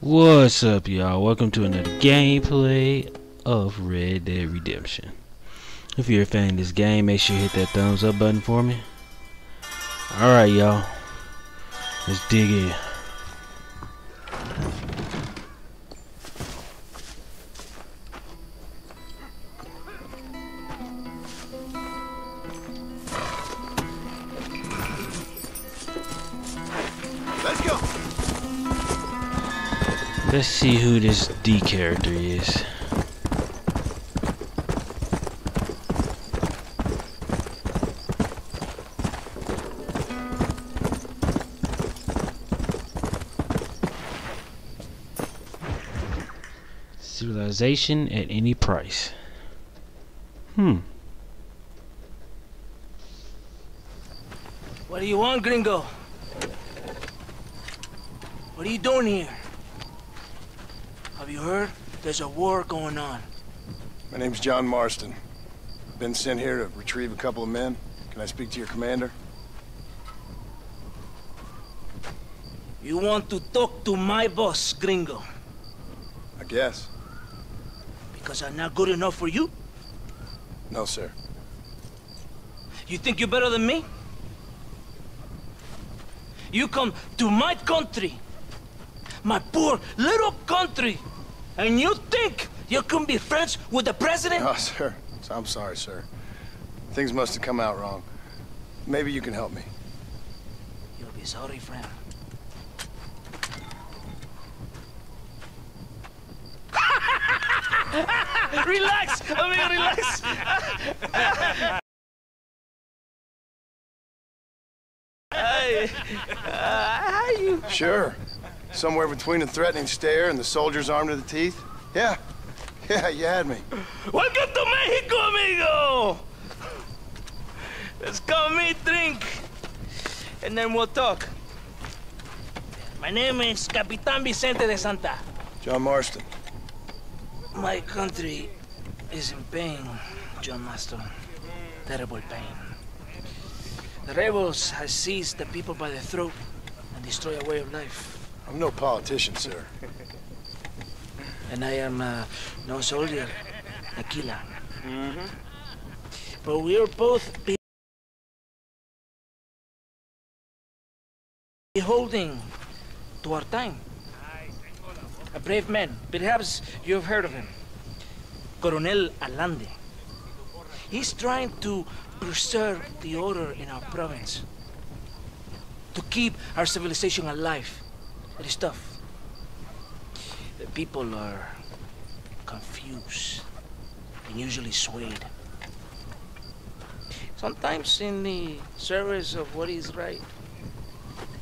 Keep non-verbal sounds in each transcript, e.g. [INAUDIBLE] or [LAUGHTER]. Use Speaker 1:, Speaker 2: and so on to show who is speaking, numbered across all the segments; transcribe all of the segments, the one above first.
Speaker 1: What's up, y'all? Welcome to another gameplay of Red Dead Redemption. If you're a fan of this game, make sure you hit that thumbs up button for me. Alright, y'all. Let's dig in. Who this D character is. Civilization at any price. Hmm.
Speaker 2: What do you want, gringo? What are you doing here? Have you heard? There's a war going on.
Speaker 3: My name's John Marston. I've been sent here to retrieve a couple of men. Can I speak to your commander?
Speaker 2: You want to talk to my boss, gringo,
Speaker 3: I guess.
Speaker 2: because I'm not good enough for you?
Speaker 3: No, sir.
Speaker 2: You think you're better than me? You come to my country, my poor little country, and you think you can be friends with the president?
Speaker 3: Oh, sir. I'm sorry, sir. Things must have come out wrong. Maybe you can help me.
Speaker 2: You'll be sorry, friend. [LAUGHS] relax, amigo, relax. [LAUGHS] Hey, uh, [LAUGHS] how you?
Speaker 3: Sure. Somewhere between a threatening stare and the soldier's arm to the teeth? Yeah. Yeah, you had me.
Speaker 2: Welcome to Mexico, amigo. Let's come meet, drink, and then we'll talk. My name is Capitan Vicente de Santa.
Speaker 3: John Marston.
Speaker 2: My country is in pain, John Marston. Terrible pain. The rebels have seized the people by the throat and destroy a way of life.
Speaker 3: I'm no politician, sir.
Speaker 2: And I am uh, no soldier, a killer. But we are both be- beholding to our time. A brave man, perhaps you have heard of him. Coronel Allende. He's trying to preserve the order in our province. To keep our civilization alive. It is tough. The people are confused and usually swayed. Sometimes in the service of what is right,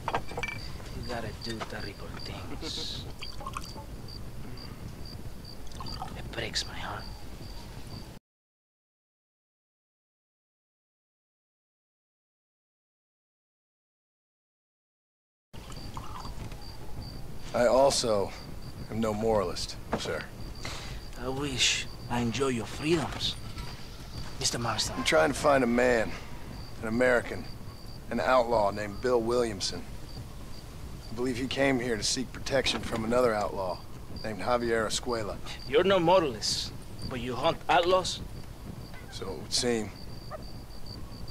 Speaker 2: you gotta do terrible things. It breaks my heart.
Speaker 3: I also am no moralist, sir.
Speaker 2: I wish I enjoy your freedoms, Mr. Marston.
Speaker 3: I'm trying to find a man, an American, an outlaw named Bill Williamson. I believe he came here to seek protection from another outlaw named Javier Escuela.
Speaker 2: You're no moralist, but you hunt outlaws?
Speaker 3: So it would seem.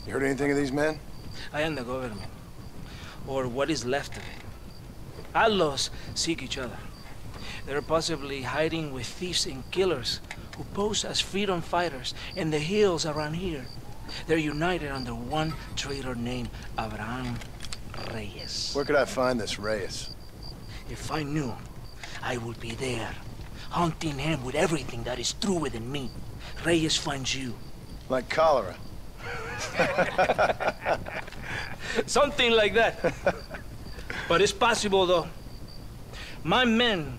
Speaker 3: You heard anything of these men?
Speaker 2: I am the government, or what is left of it. Outlaws seek each other. They're possibly hiding with thieves and killers who pose as freedom fighters in the hills around here. They're united under one traitor named Abraham Reyes.
Speaker 3: Where could I find this Reyes?
Speaker 2: If I knew, I would be there, hunting him with everything that is true within me. Reyes finds you.
Speaker 3: Like cholera. [LAUGHS]
Speaker 2: Something like that. [LAUGHS] but it's possible, though. My men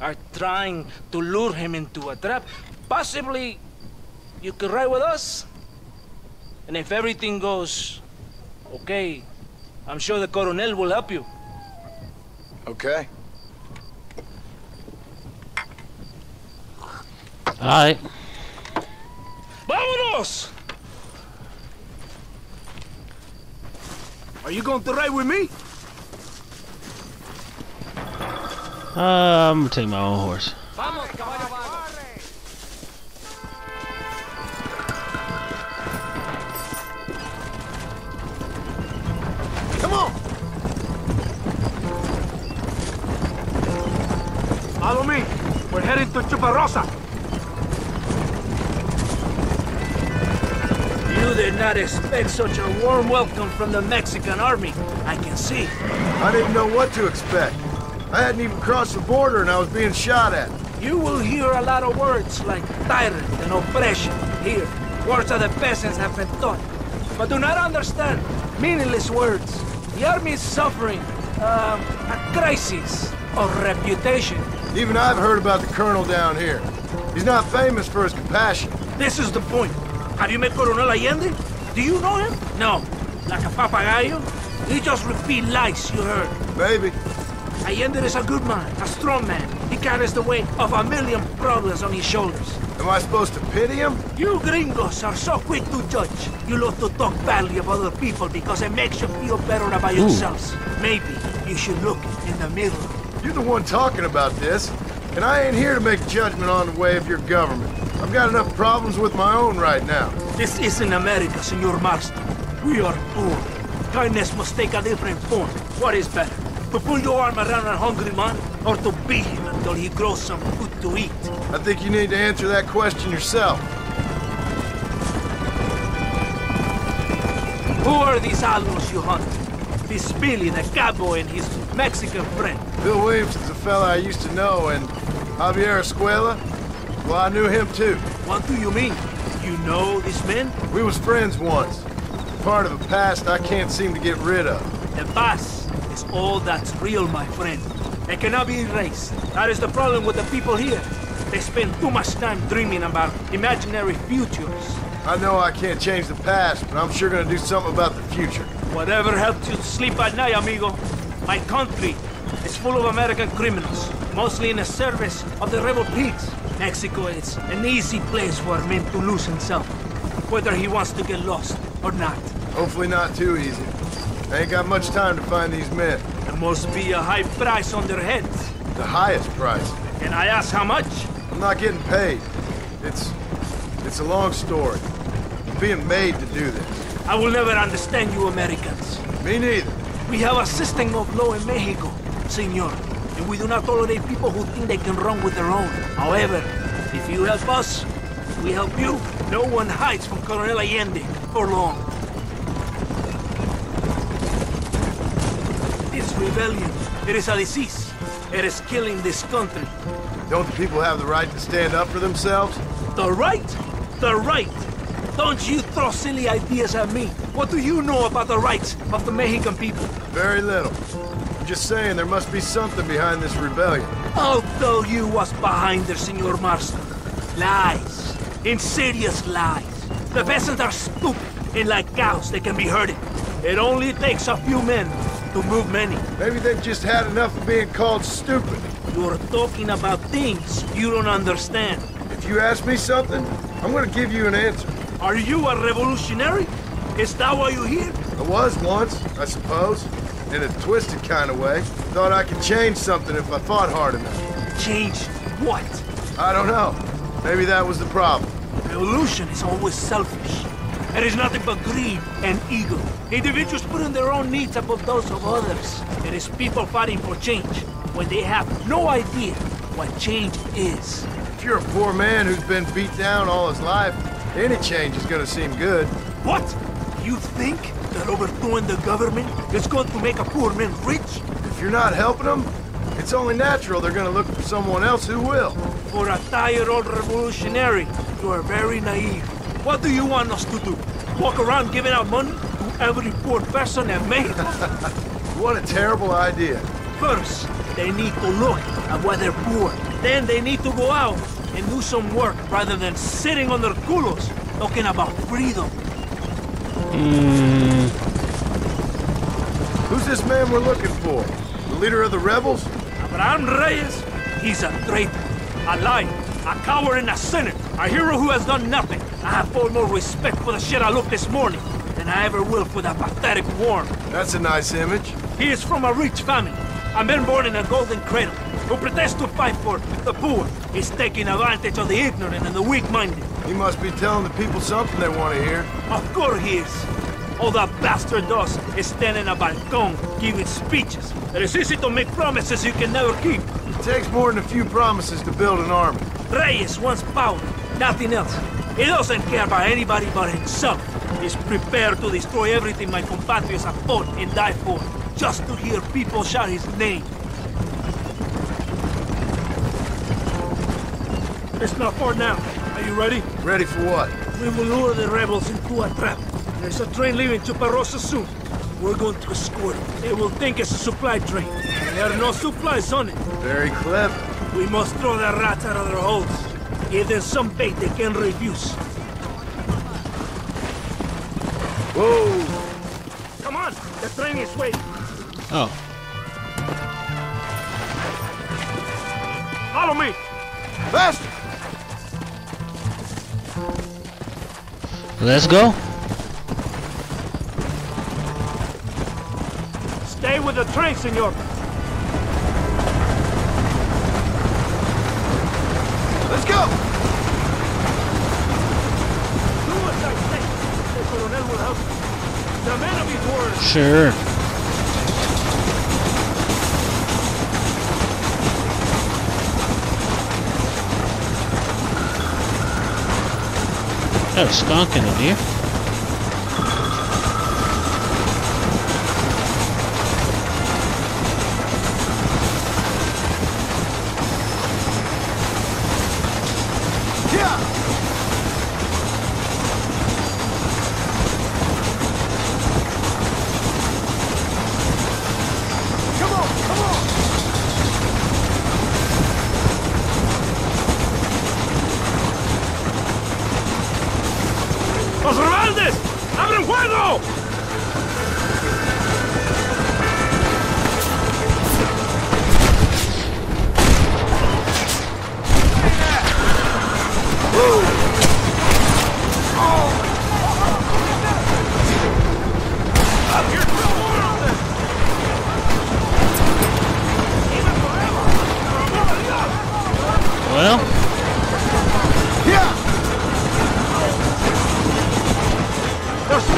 Speaker 2: are trying to lure him into a trap. Possibly you could ride with us. And if everything goes okay, I'm sure the Coronel will help you.
Speaker 3: Okay.
Speaker 1: Alright.
Speaker 2: ¡Vámonos!
Speaker 4: Are you going to ride with me?
Speaker 1: Uh, I'm gonna take my own horse.
Speaker 3: Come on!
Speaker 4: Follow me. We're heading to Chuparosa.
Speaker 2: You did not expect such a warm welcome from the Mexican army. I can see.
Speaker 3: I didn't know what to expect. I hadn't even crossed the border and I was being shot at.
Speaker 2: You will hear a lot of words like tyrant and oppression here. Words that the peasants have been taught. But do not understand meaningless words. The army is suffering um, a crisis of reputation.
Speaker 3: Even I've heard about the colonel down here. He's not famous for his compassion.
Speaker 2: This is the point. Have you met Coronel Allende? Do you know him? No. Like a papagayo? He just repeat lies you heard.
Speaker 3: Maybe.
Speaker 2: Allende is a good man, a strong man. He carries the weight of a million problems on his shoulders.
Speaker 3: Am I supposed to pity him?
Speaker 2: You gringos are so quick to judge. You love to talk badly of other people because it makes you feel better about yourselves. Maybe you should look in the mirror.
Speaker 3: You're the one talking about this, and I ain't here to make judgment on the way of your government. I've got enough problems with my own right now.
Speaker 2: This isn't America, Senor Marston. We are poor. Kindness must take a different form. What is better? To pull your arm around a hungry man, or to beat him until he grows some food to eat?
Speaker 3: I think you need to answer that question yourself.
Speaker 2: Who are these outlaws you hunt? This Billy, the cowboy, and his Mexican friend.
Speaker 3: Bill Williams is a fella I used to know, and Javier Escuela, well, I knew him too.
Speaker 2: What do you mean? You know these men?
Speaker 3: We was friends once. Part of a past I can't seem to get rid of.
Speaker 2: The past is all that's real, my friend. It cannot be erased. That is the problem with the people here. They spend too much time dreaming about imaginary futures.
Speaker 3: I know I can't change the past, but I'm sure gonna do something about the future.
Speaker 2: Whatever helps you sleep at night, amigo. My country is full of American criminals, mostly in the service of the rebel pigs. Mexico is an easy place for a man to lose himself, whether he wants to get lost or not.
Speaker 3: Hopefully not too easy. I ain't got much time to find these men.
Speaker 2: There must be a high price on their heads.
Speaker 3: The highest price.
Speaker 2: And I ask how much?
Speaker 3: I'm not getting paid. It's... it's a long story. I'm being made to do this.
Speaker 2: I will never understand you Americans.
Speaker 3: Me neither.
Speaker 2: We have a system of law in Mexico, senor. And we do not tolerate people who think they can run with their own. However, if you help us, we help you. No one hides from Colonel Allende for long. This rebellion, it is a disease. It is killing this country.
Speaker 3: Don't the people have the right to stand up for themselves?
Speaker 2: The right? The right! Don't you throw silly ideas at me. What do you know about the rights of the Mexican people?
Speaker 3: Very little. I'm just saying there must be something behind this rebellion.
Speaker 2: I'll tell you what's behind there, Senor Marston. Lies. Insidious lies. The peasants are stupid, and like cows, they can be herded. It only takes a few men to move many.
Speaker 3: Maybe they've just had enough of being called stupid.
Speaker 2: You're talking about things you don't understand.
Speaker 3: If you ask me something, I'm gonna give you an answer.
Speaker 2: Are you a revolutionary? Is that why you're here?
Speaker 3: I was once, I suppose. In a twisted kind of way. Thought I could change something if I fought hard enough.
Speaker 2: Change what?
Speaker 3: I don't know. Maybe that was the problem.
Speaker 2: Revolution is always selfish. It is nothing but greed and ego. Individuals putting their own needs above those of others. There is people fighting for change when they have no idea what change is.
Speaker 3: If you're a poor man who's been beat down all his life, any change is gonna seem good.
Speaker 2: What? You think that overthrowing the government is going to make a poor man rich?
Speaker 3: If you're not helping them, it's only natural they're gonna look for someone else who will.
Speaker 2: For a tired old revolutionary, you are very naive. What do you want us to do? Walk around giving out money to every poor person in Mexico? [LAUGHS]
Speaker 3: What a terrible idea.
Speaker 2: First, they need to look at why they're poor. Then they need to go out and do some work rather than sitting on their culos talking about freedom.
Speaker 1: Mm,
Speaker 3: Who's this man we're looking for? The leader of the rebels?
Speaker 2: Abraham Reyes, he's a traitor, a liar, a coward and a sinner, a hero who has done nothing. I have far more respect for the shit I looked this morning than I ever will for that pathetic worm.
Speaker 3: That's a nice image.
Speaker 2: He is from a rich family. a man born in a golden cradle, who pretends to fight for the poor, is taking advantage of the ignorant and the weak-minded.
Speaker 3: He must be telling the people something they want to hear.
Speaker 2: Of course he is. All that bastard does is stand in a balcon giving speeches. It is easy to make promises you can never keep.
Speaker 3: It takes more than a few promises to build an army.
Speaker 2: Reyes wants power, nothing else. He doesn't care about anybody but himself. He's prepared to destroy everything my compatriots have fought and died for, just to hear people shout his name. It's not far now. Are you ready?
Speaker 3: Ready for what?
Speaker 2: We will lure the rebels into a trap. There's a train leaving Chuparosa soon. We're going to escort it. They will think it's a supply train. There are no supplies on it.
Speaker 3: Very clever.
Speaker 2: We must throw the rats out of their holes. Give them some bait they can refuse.
Speaker 3: Whoa!
Speaker 2: Come on, the train is waiting.
Speaker 1: Oh,
Speaker 2: Follow me.
Speaker 3: Faster!
Speaker 1: let's go.
Speaker 2: Stay with the train, senor.
Speaker 1: Sure. Got a skunk in it here.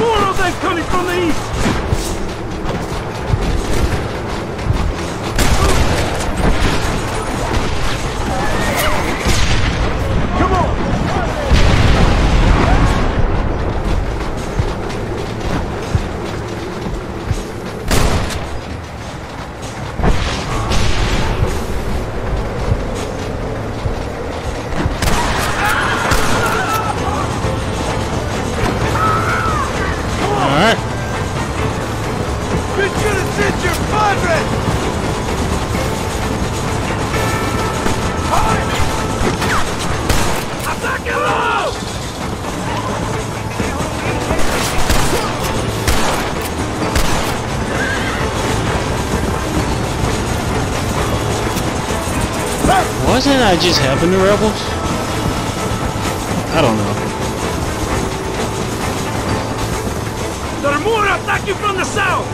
Speaker 2: More of them coming from the east!
Speaker 1: I just helping the rebels? I don't know.
Speaker 2: There are more attacking from the south!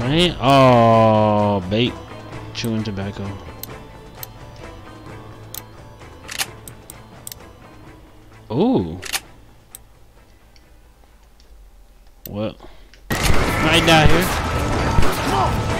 Speaker 1: Man, oh, bait, chewing tobacco. Ooh. Well, might die here.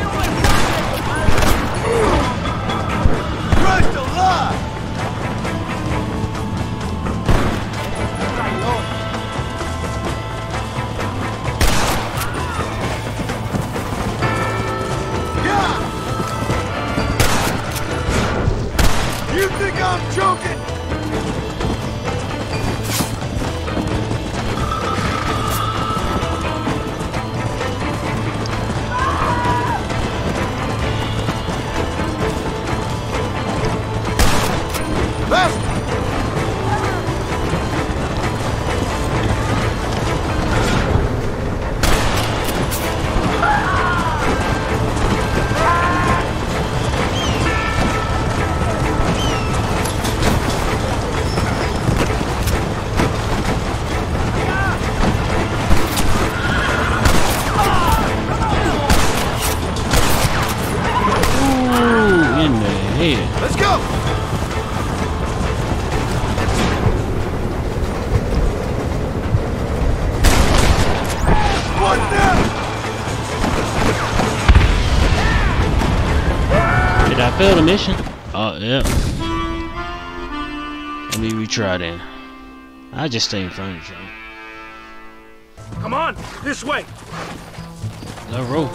Speaker 1: Did I fail the mission? Oh, yep. Let me retry then. I just stay in front of you.
Speaker 2: Come on, this way.
Speaker 1: The rope.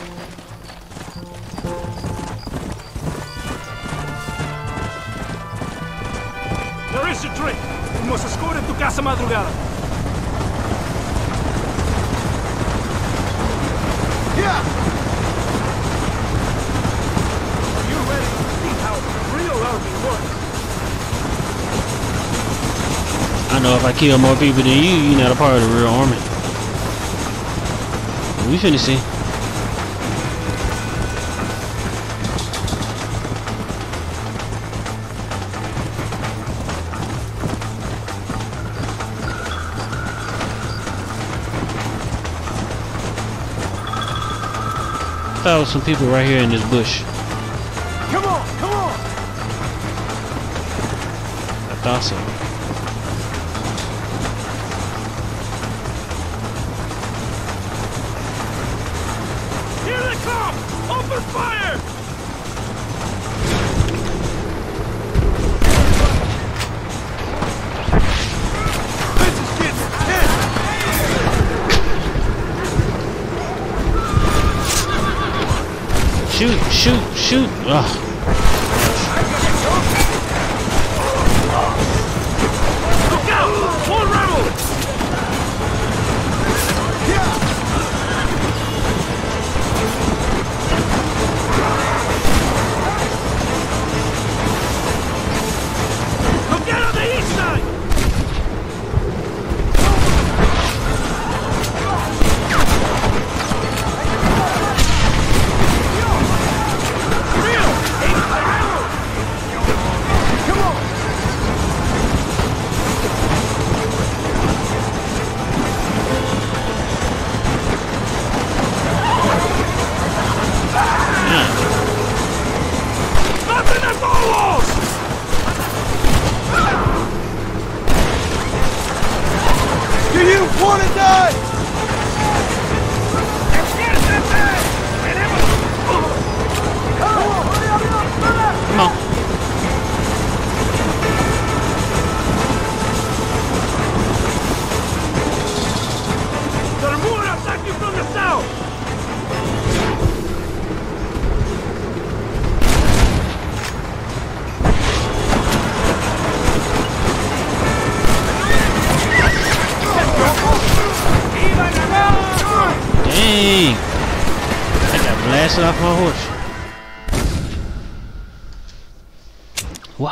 Speaker 2: There is a drink. We must escort him to Casa Madrugada.
Speaker 3: Yeah!
Speaker 2: Are you ready to see how a real army works?
Speaker 1: I know if I kill more people than you, you're not a part of the real army. We finna see. Found some people right here in this bush. I thought.
Speaker 2: Here they come! Open fire!
Speaker 3: This is getting intense!
Speaker 1: Shoot, shoot, shoot! Ugh.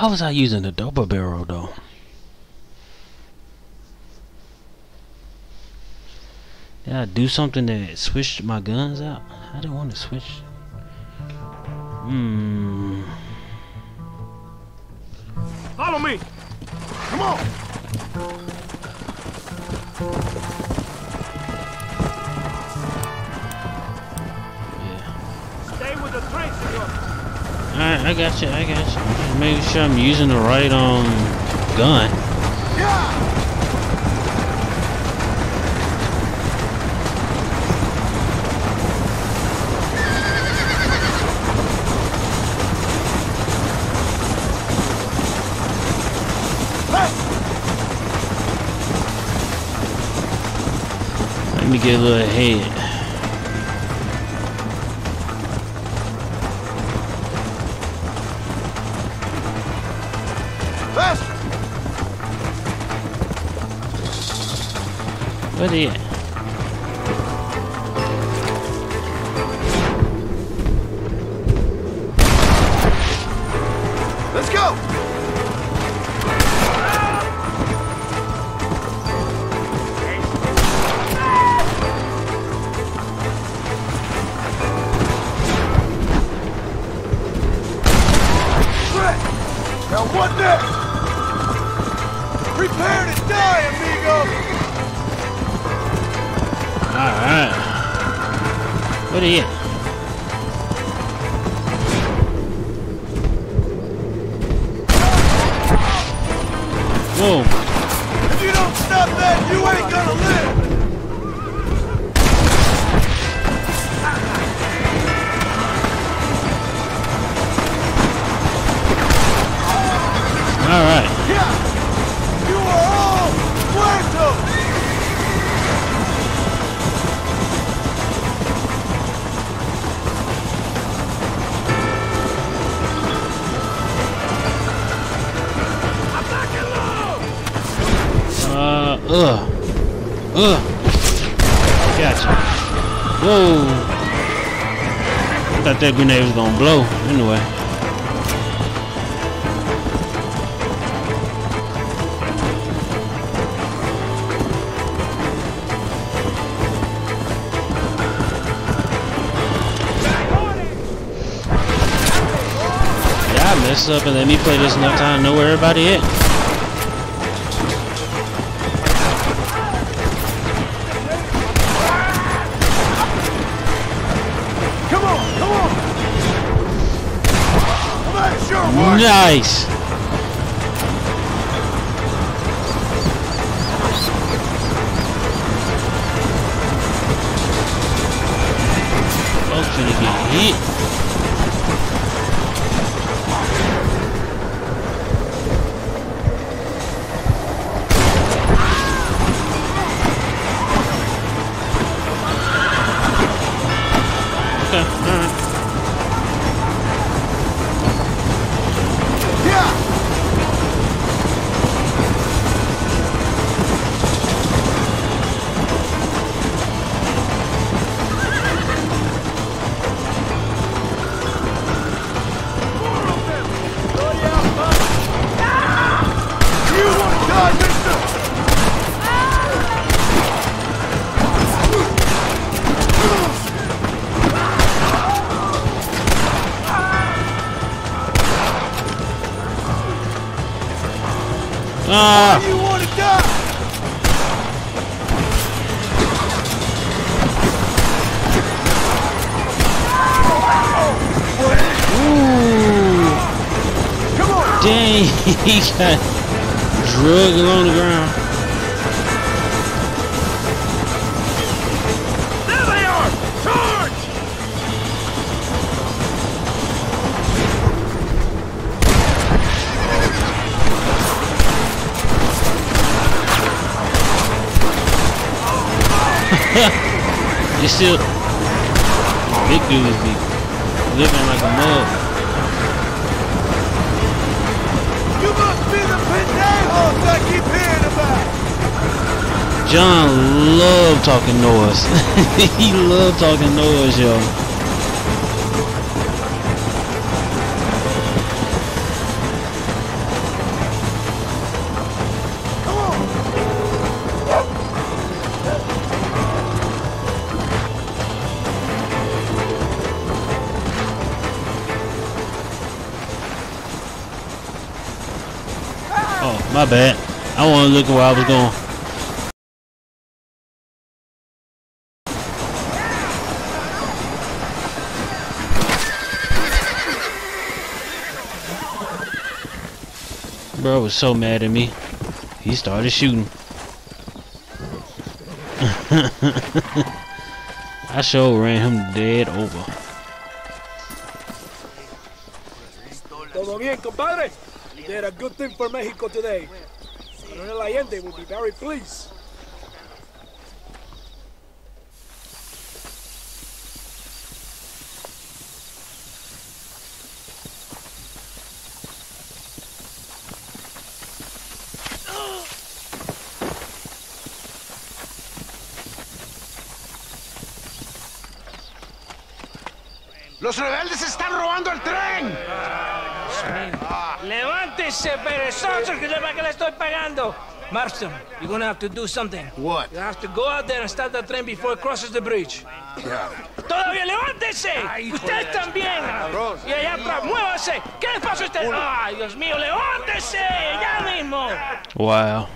Speaker 1: Why was I using the double barrel though? Did I do something that switched my guns out? I didn't want to switch. Hmm.
Speaker 2: Follow me!
Speaker 3: Come on!
Speaker 1: Yeah.
Speaker 2: Stay with the train, senor!
Speaker 1: Alright, I got you. I got you. Making sure I'm using the right um gun. Let me get a little ahead.
Speaker 3: Prepare to die, amigo!
Speaker 1: Alright. Where they at? Ugh. Ugh. Gotcha. Whoa. Thought that grenade was gonna blow. Anyway. Y'all mess up and let me play this enough time to know where everybody at. Nice. Folks finna Dang, [LAUGHS] he got drugged along the ground.
Speaker 4: There they are! Charge! [LAUGHS]
Speaker 1: You still, big dudes be living like a mug. John love talking noise. [LAUGHS] he love talking noise, yo. My bad. I want to look where I was going. Bro was so mad at me. He started shooting. [LAUGHS] I sure ran him dead over.
Speaker 4: Did a good thing for Mexico today. Colonel Allende will be very pleased.
Speaker 5: ¡Los rebeldes están robando el tren!
Speaker 2: Levántese, perezosos, que sepa que le estoy pagando. Marston, you're gonna have to do something.
Speaker 3: What?
Speaker 2: You have to go out there and stop the train before it crosses the bridge.
Speaker 3: Yeah.
Speaker 2: ¡Todavía levántese! ¡Usted también! Y allá atrás, muévase. ¿Qué les pasa a usted? ¡Ay, Dios mío, levántese! ¡Ya mismo!
Speaker 1: Wow.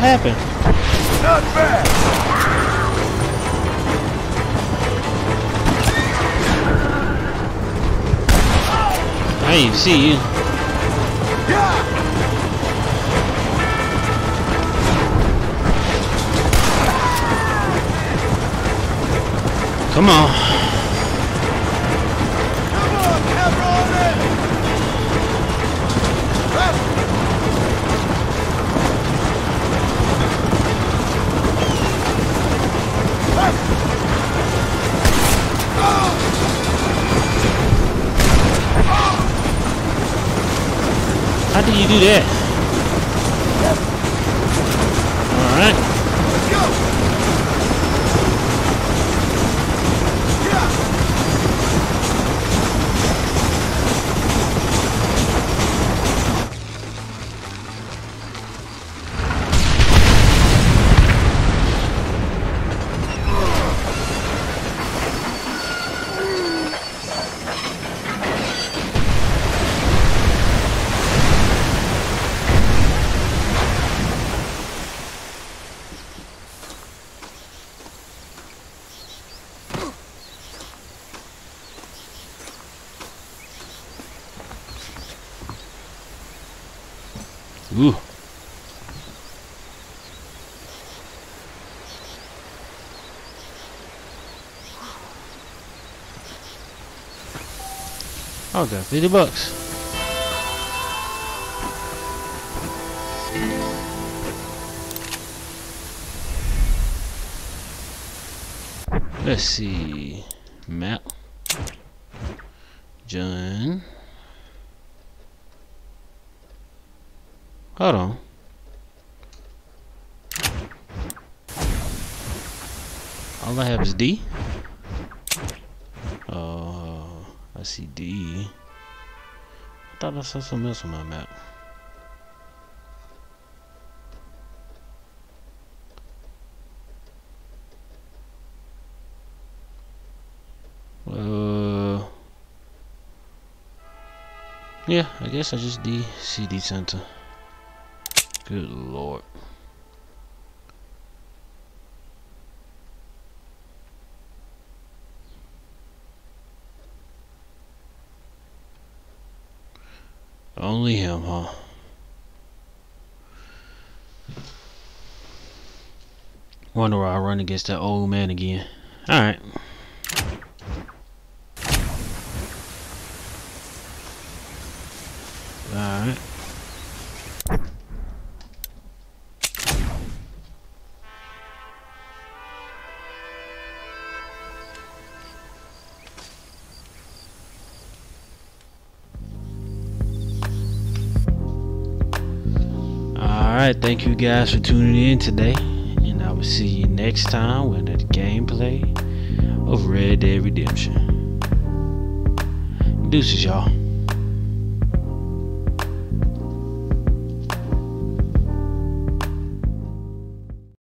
Speaker 1: Happened?
Speaker 3: Not bad.
Speaker 1: I didn't see you. Come on. How did you do that? Alright.
Speaker 3: Let's go! Yeah!
Speaker 1: Ooh. 50 bucks. Let's see. Map. John. Hold on. All I have is D. Uh, I see. I thought I saw something else on my map. Uh, yeah, I guess I just D CD center. Good lord. Only him, huh? Wonder why I run against that old man again. Alright. Thank you guys for tuning in today. And I will see you next time with a gameplay of Red Dead Redemption. Deuces, y'all.